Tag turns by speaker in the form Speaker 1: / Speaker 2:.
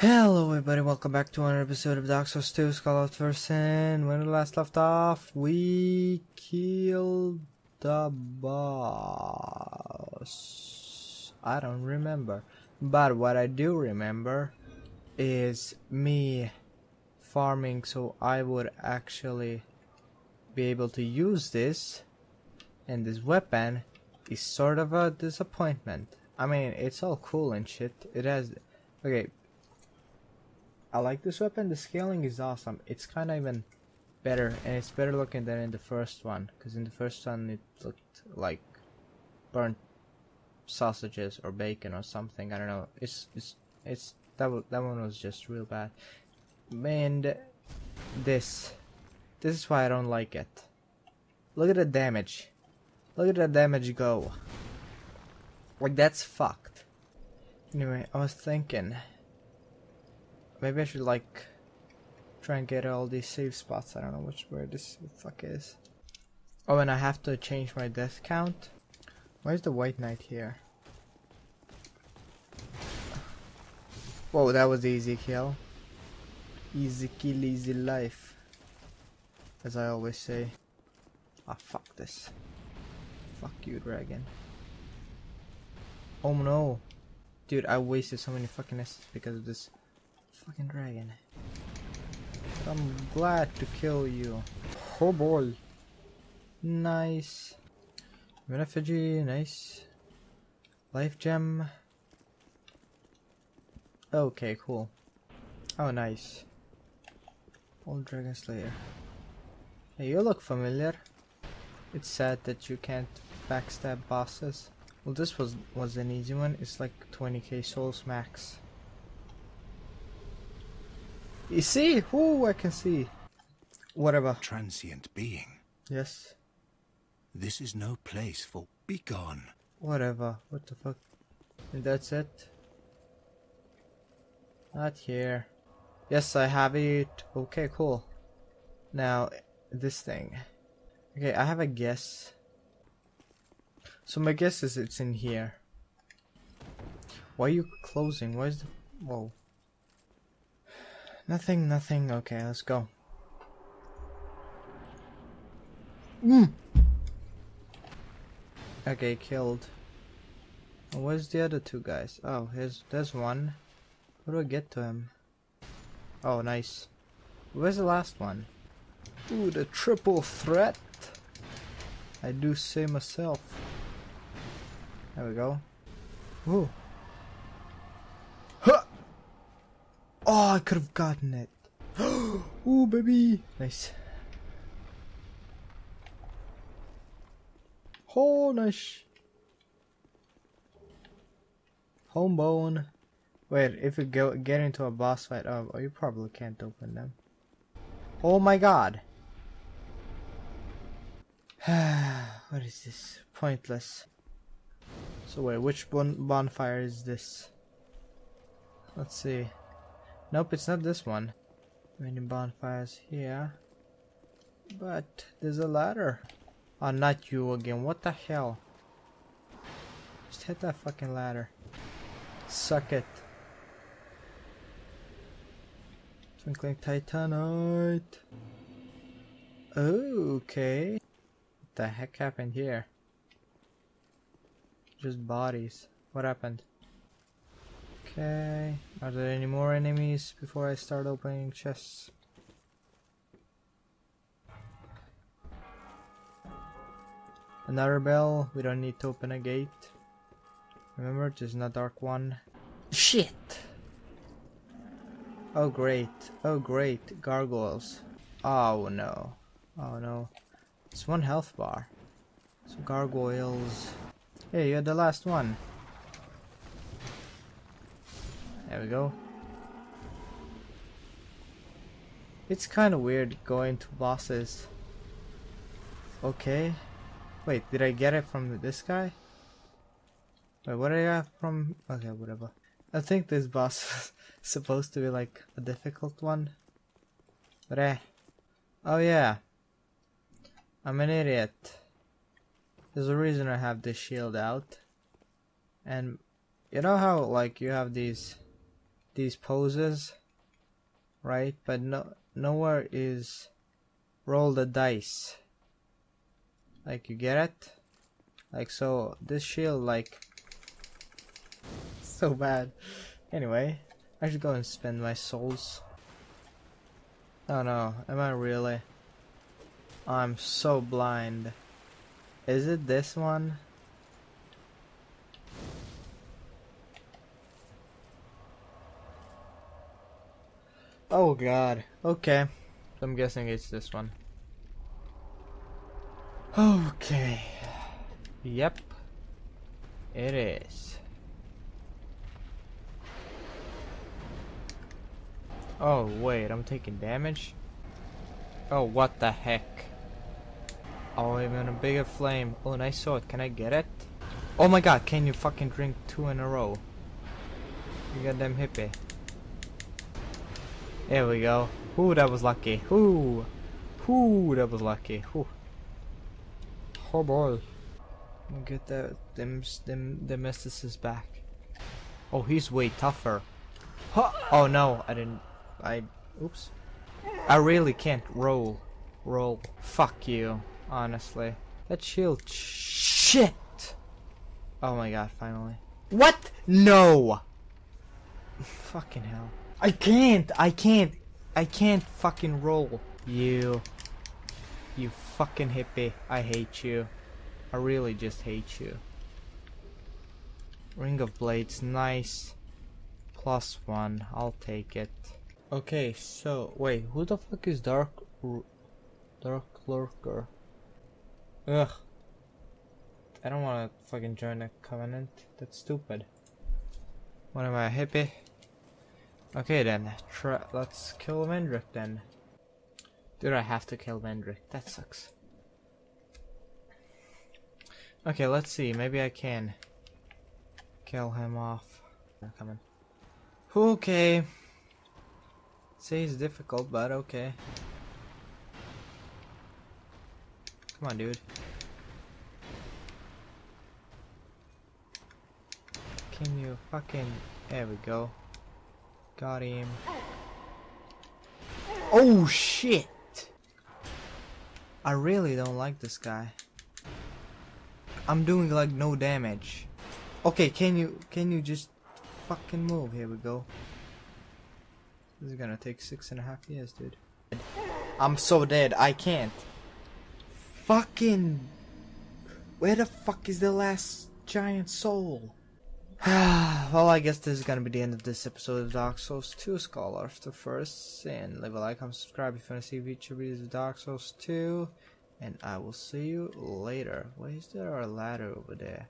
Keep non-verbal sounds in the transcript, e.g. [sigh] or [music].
Speaker 1: Hello everybody, welcome back to another episode of Dark Souls 2 Skull Out Person. When we last left off, we killed the boss. I don't remember. But what I do remember is me farming so I would actually be able to use this. And this weapon is sort of a disappointment. I mean, it's all cool and shit. It has... Okay, I like this weapon. The scaling is awesome. It's kind of even better, and it's better looking than in the first one. Because in the first one, it looked like burnt sausages or bacon or something. I don't know. It's it's it's that that one was just real bad. And this this is why I don't like it. Look at the damage. Look at the damage go. Like that's fucked. Anyway, I was thinking. Maybe I should like try and get all these save spots. I don't know which where this fuck is. Oh, and I have to change my death count. Why is the white knight here? Whoa, that was easy kill. Easy kill, easy life. As I always say. Ah, fuck this. Fuck you, dragon. Oh no. Dude, I wasted so many fucking essences because of this fucking dragon. I'm glad to kill you. Oh boy. Nice. Effigy, nice. Life gem. Okay, cool. Oh, nice. Old Dragon Slayer. Hey, you look familiar. It's sad that you can't backstab bosses. Well, this was was an easy one. It's like 20k souls max. You see? Who I can see. Whatever.
Speaker 2: transient being.
Speaker 1: Yes.
Speaker 2: This is no place for begone.
Speaker 1: Whatever. What the fuck? And that's it. Not here. Yes, I have it. Okay, cool. Now, this thing. Okay, I have a guess. So my guess is it's in here. Why are you closing? Why is the... Whoa. Nothing, nothing. Okay, let's go. Mm. Okay, killed. Oh, where's the other two guys? Oh, here's there's one. How do I get to him? Oh, nice. Where's the last one? Ooh, the triple threat. I do say myself. There we go. Ooh. Huh! Oh, I could have gotten it. [gasps] Ooh, baby. Nice. Oh, nice. Homebone. Wait, if you go get into a boss fight, oh, you probably can't open them. Oh my god. [sighs] what is this? Pointless. So wait, which bon bonfire is this? Let's see. Nope, it's not this one. Many bonfires here. But there's a ladder. Oh, not you again. What the hell? Just hit that fucking ladder. Suck it. Twinkling Titanite. Okay. What the heck happened here? Just bodies. What happened? Okay. Are there any more enemies before I start opening chests? Another bell. We don't need to open a gate. Remember, there's not dark one. Shit! Oh great. Oh great. Gargoyles. Oh no. Oh no. It's one health bar. So gargoyles. Hey, you're the last one. There we go. It's kind of weird going to bosses. Okay. Wait, did I get it from this guy? Wait, what did I have from... Okay, whatever. I think this boss [laughs] is supposed to be like a difficult one. But eh. Oh yeah. I'm an idiot. There's a reason I have this shield out. And you know how like you have these these poses, right? But no, nowhere is roll the dice. Like you get it? Like so, this shield like [laughs] so bad. Anyway, I should go and spend my souls. Oh no, am I really? I'm so blind. Is it this one? Oh god. Okay. I'm guessing it's this one. Okay. Yep. It is. Oh wait, I'm taking damage? Oh, what the heck? Oh, even a bigger flame. Oh, nice sword. Can I get it? Oh my god, can you fucking drink two in a row? You goddamn hippie. There we go. Ooh, that was lucky. Ooh. Ooh, that was lucky. Ooh. Oh boy. Get that them them the mysticis back. Oh, he's way tougher. Huh. Oh no, I didn't. I. Oops. I really can't roll. Roll. Fuck you. Honestly, that shield. Shit. Oh my god! Finally. What? No. [laughs] Fucking hell. I can't. I can't. I can't fucking roll. You. You fucking hippie. I hate you. I really just hate you. Ring of Blades, nice. Plus one, I'll take it. Okay, so, wait, who the fuck is Dark... Dark Lurker? Ugh. I don't wanna fucking join the Covenant. That's stupid. What am I, a hippie? Okay then, let's kill Vendrick then. Dude, I have to kill Vendrick. That sucks. Okay, let's see. Maybe I can kill him off. I'm coming. Okay. Say it's difficult, but okay. Come on, dude. Can you fucking... There we go. Got him. Oh shit! I really don't like this guy. I'm doing like no damage. Okay, can you can you just fucking move? Here we go. This is gonna take six and a half years, dude. I'm so dead. I can't. Fucking. Where the fuck is the last giant soul? [sighs] well, I guess this is gonna be the end of this episode of Dark Souls 2 Scholar of the First Sin. Leave a like, comment, subscribe if you wanna see future videos of Dark Souls 2. And I will see you later. Why is there a ladder over there?